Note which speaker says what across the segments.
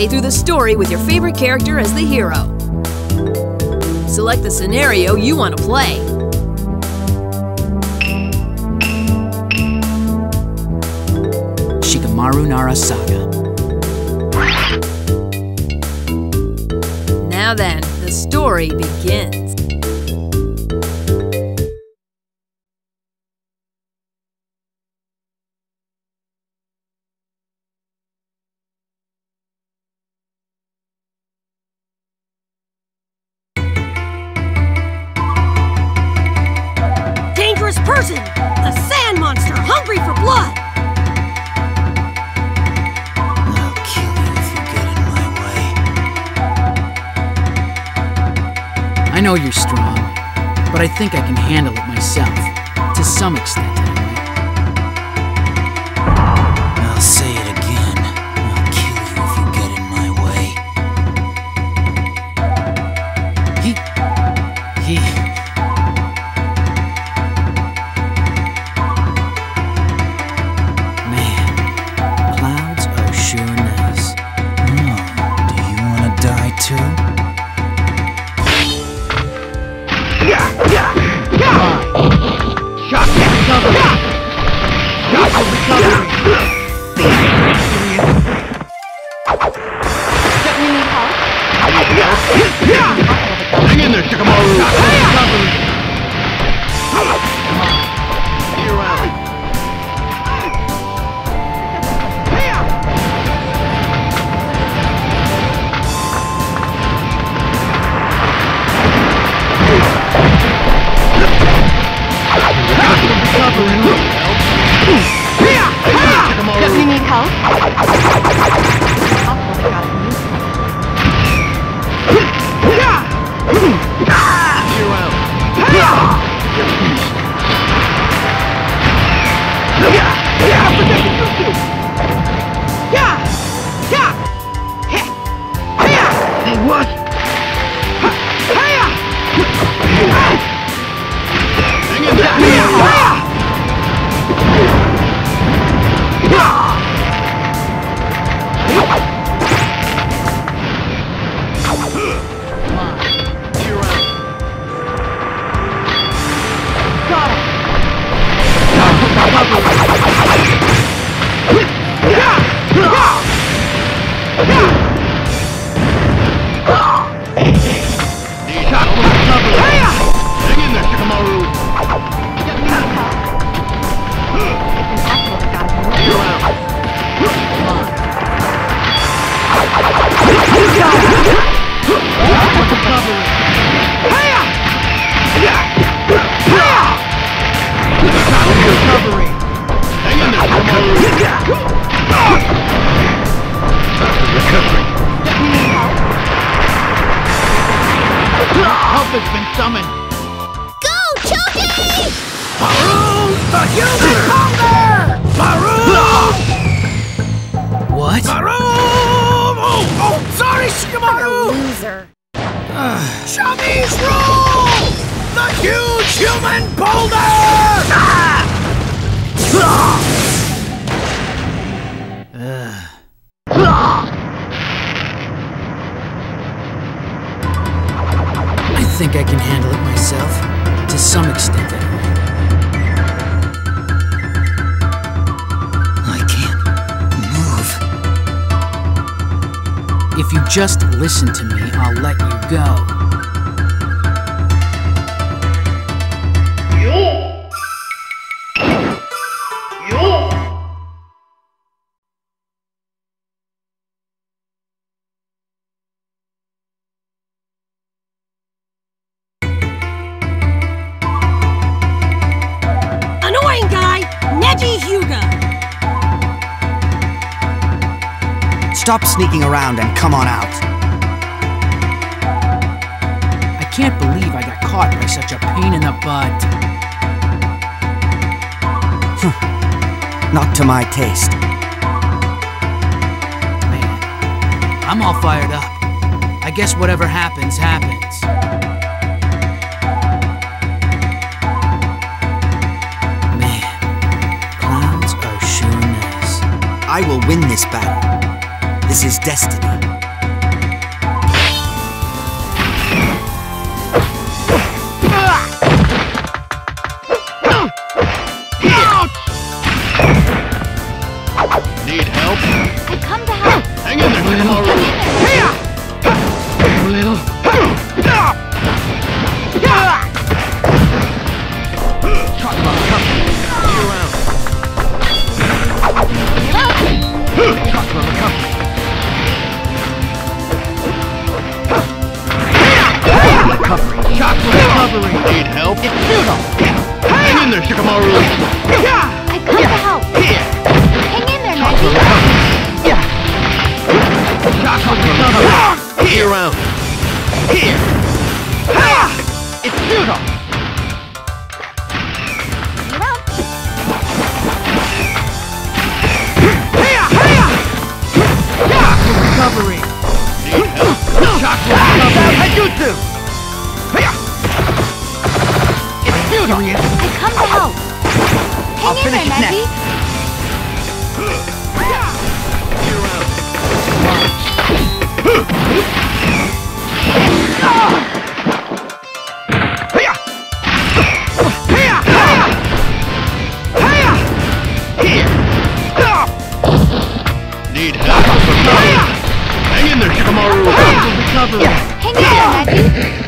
Speaker 1: play through the story with your favorite character as the hero. Select the scenario you want to play.
Speaker 2: Shikamaru Nara Saga.
Speaker 1: Now then, the story begins.
Speaker 2: But I think I can handle it myself. To some extent,
Speaker 3: What?
Speaker 4: Loser.
Speaker 3: Shami's rule! The huge human boulder! Ah! Ah!
Speaker 2: I think I can handle it myself. To some extent, If you just listen to me, I'll let you go.
Speaker 5: Stop sneaking around and come on out.
Speaker 2: I can't believe I got caught by such a pain in the butt.
Speaker 5: Not to my taste.
Speaker 2: Man, I'm all fired up. I guess whatever happens, happens. Man, clouds are sure nice.
Speaker 5: I will win this battle. Is destiny.
Speaker 6: It's.
Speaker 3: I come to help. Hang in there, Neji.
Speaker 6: See you around. Need help? Hang in there, Shikamaru.
Speaker 2: Recovery.
Speaker 3: Hang in there, Neji.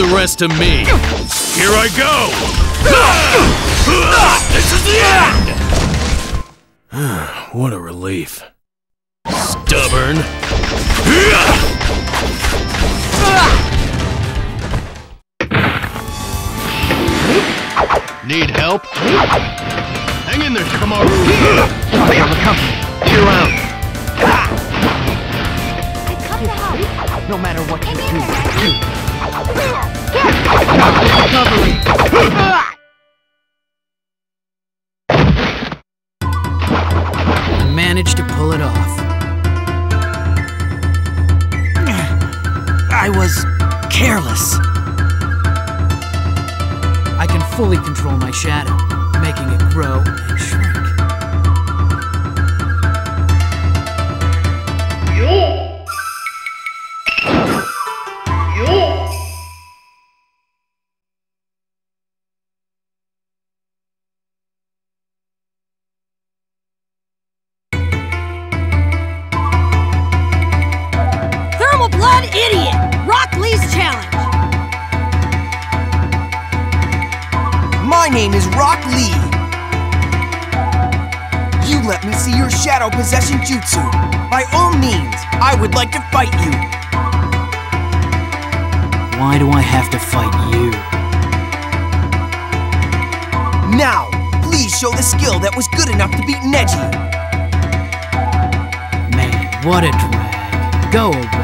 Speaker 7: The rest to me. Here I go! This is the end! what a relief. Stubborn.
Speaker 6: Need help? Hang in there, Shikamaru. See you around.
Speaker 3: I come to help.
Speaker 5: No matter what
Speaker 3: you in
Speaker 2: managed to pull it off.
Speaker 5: I was careless.
Speaker 2: I can fully control my shadow, making it grow and shrink.
Speaker 5: Shadow possession jutsu. By all means, I would like to fight you.
Speaker 2: Why do I have to fight you?
Speaker 5: Now, please show the skill that was good enough to beat Neji.
Speaker 2: Man, what a drag. Go away.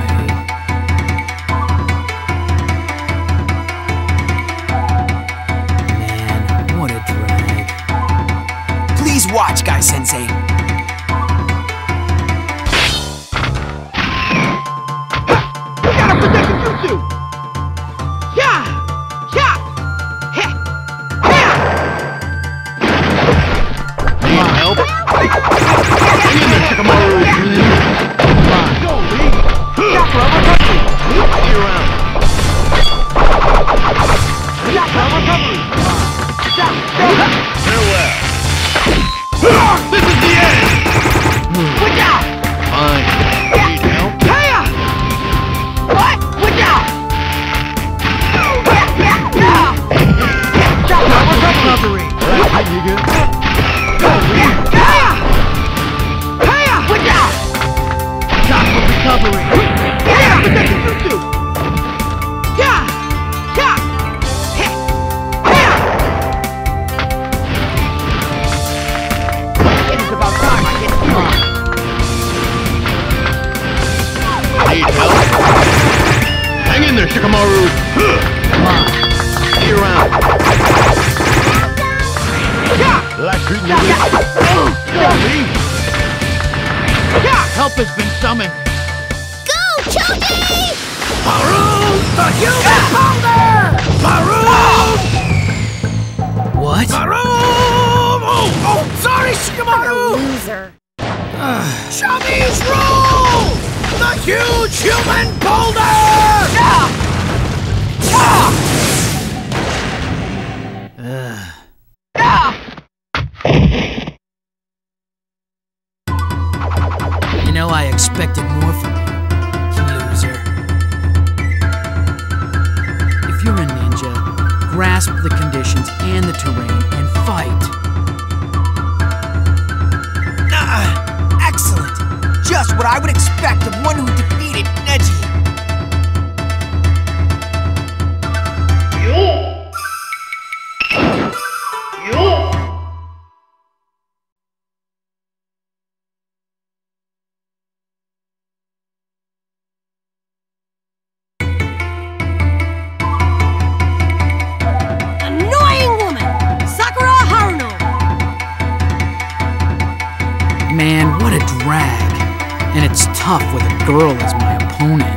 Speaker 5: Chubby's roll! The huge human boulder!
Speaker 2: Tough with a girl as my opponent.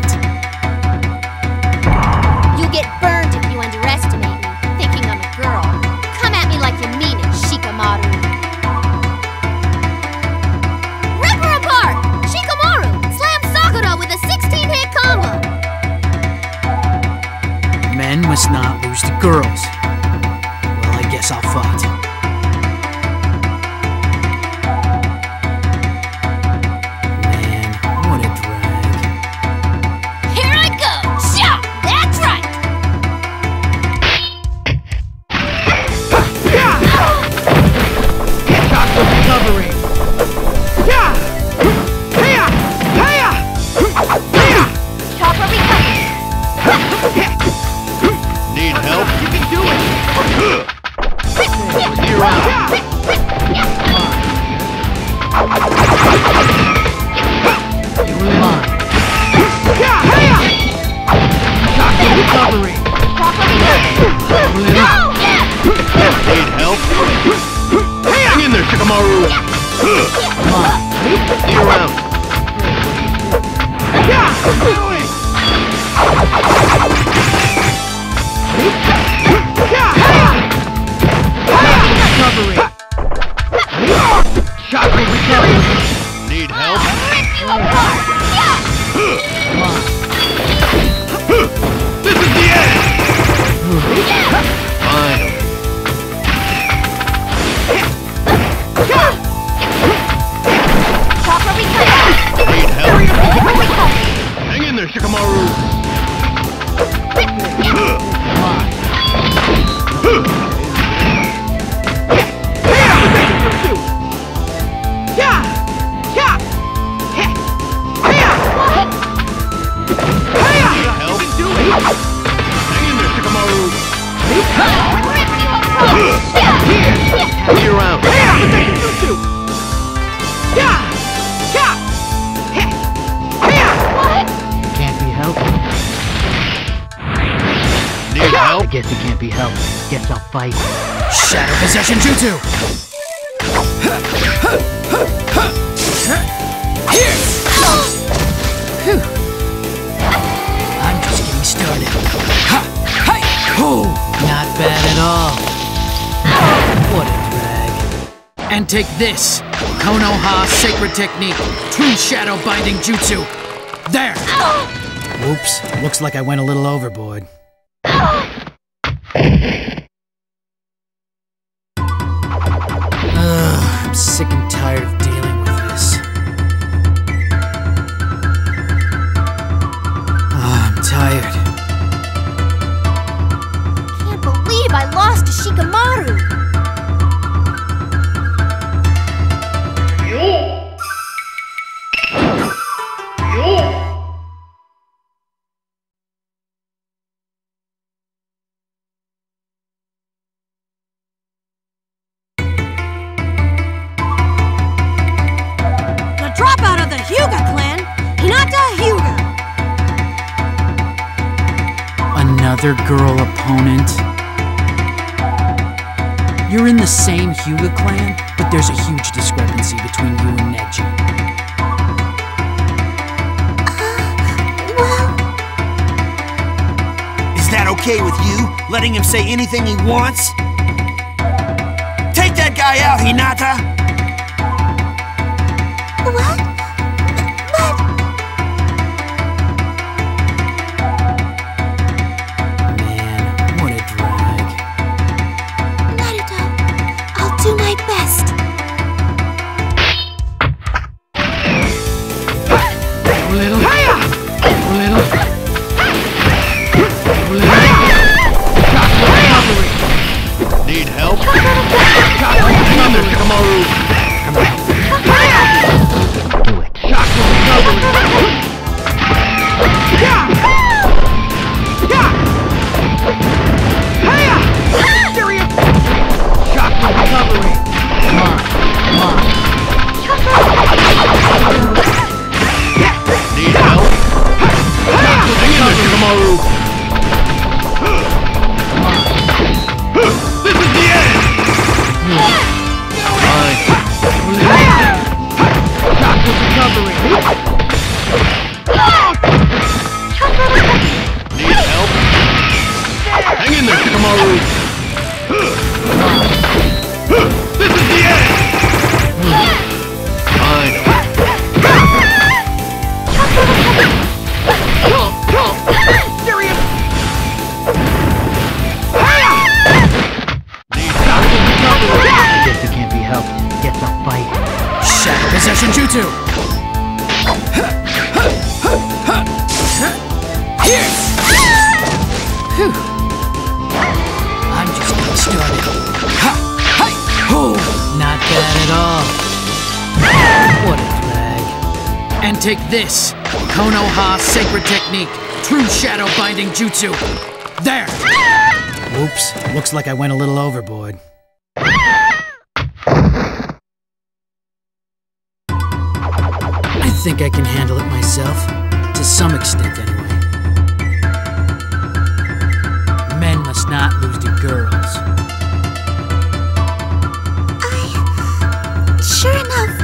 Speaker 2: Guess
Speaker 8: it
Speaker 3: can't be helped. Guess I'll fight.
Speaker 2: Shadow Possession Jutsu! Phew. I'm just getting started. Ha! Hi! Oh, not bad at all. What a drag. And take this! Konoha Sacred Technique, True Shadow Binding Jutsu. There! Whoops, looks like I went a little overboard. Ugh, I'm sick and tired of dealing with this. Ah, I'm tired.
Speaker 4: Can't believe I lost to Shikamaru!
Speaker 2: other girl opponent. You're in the same Hyuga clan, but there's a huge discrepancy between you and Neji.
Speaker 4: Uh, Is that
Speaker 5: okay with you? Letting him say anything he wants? Take that guy out, Hinata!
Speaker 9: What?
Speaker 2: technique. True shadow binding jutsu. There! Whoops, looks like I went a little overboard. I think I can handle it myself. To some extent, anyway. Men must not lose to girls.
Speaker 9: I...
Speaker 2: Sure enough,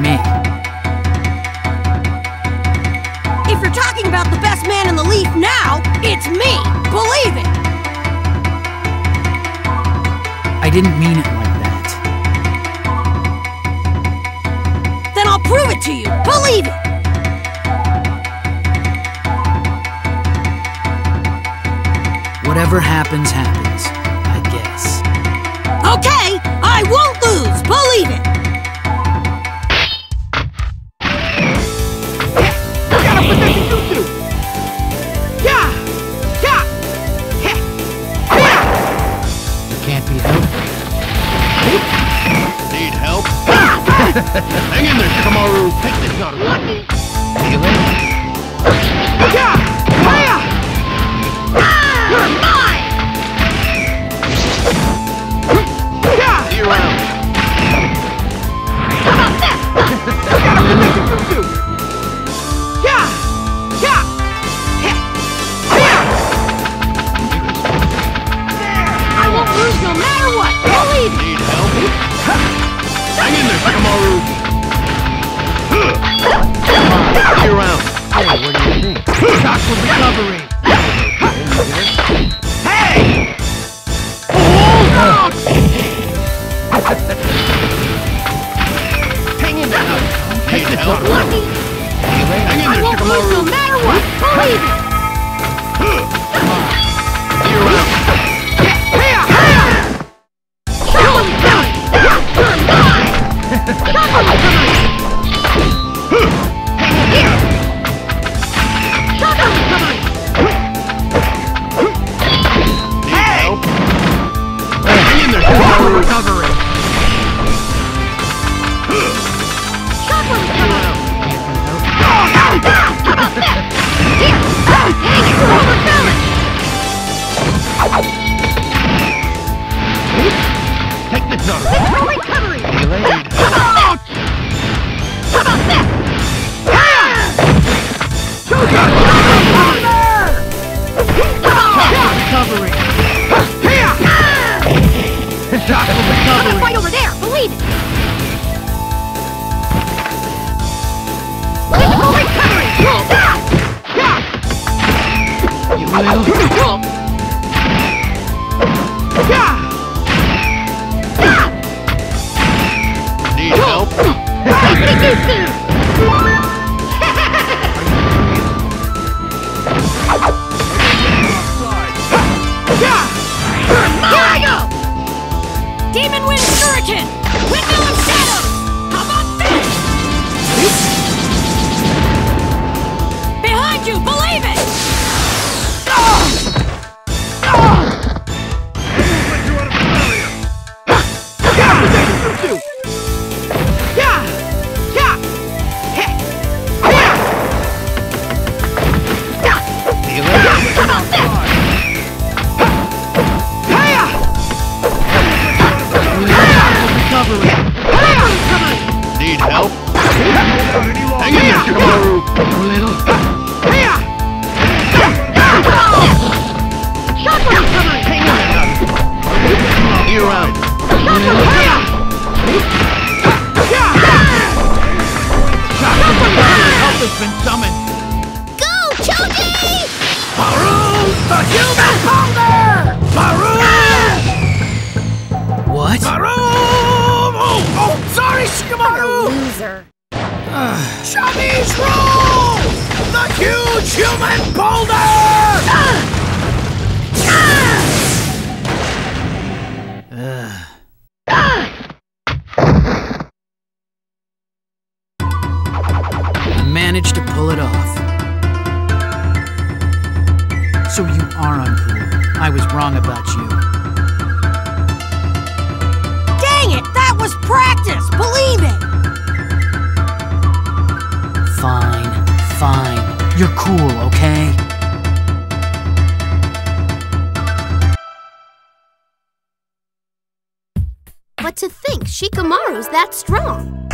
Speaker 2: man.
Speaker 4: If you're talking about the best man in the leaf now, it's me! Believe it!
Speaker 2: I didn't mean it like that.
Speaker 4: Then I'll prove it to you! Believe it!
Speaker 2: Whatever happens, happens, I guess.
Speaker 4: Okay! I won't lose! Believe it!
Speaker 3: Hang in there, Kamaru. Take this. Hang in there, Shikamaru!
Speaker 2: A little.
Speaker 3: You're out.
Speaker 2: Help has been summoned.
Speaker 9: Go, Choji!
Speaker 7: The human boulder! Maru!
Speaker 2: What?
Speaker 7: Maru! Oh, oh, sorry, Shikamaru!
Speaker 9: Loser.
Speaker 7: Chubby's roll! The huge human boulder!
Speaker 2: I managed to pull it off. So you are uncool. I was wrong about you.
Speaker 4: Dang it! That was practice! Believe it!
Speaker 2: Fine, fine. You're cool, okay?
Speaker 9: But to think Shikamaru's that strong.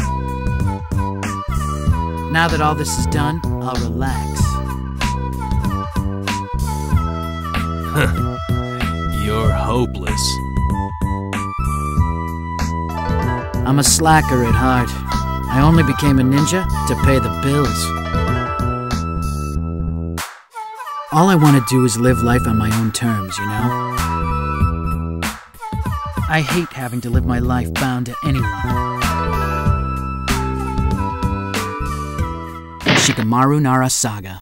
Speaker 2: Now that all this is done, I'll relax.
Speaker 10: You're hopeless.
Speaker 2: I'm a slacker at heart. I only became a ninja to pay the bills. All I want to do is live life on my own terms, you know? I hate having to live my life bound to anyone. Shikamaru Nara Saga.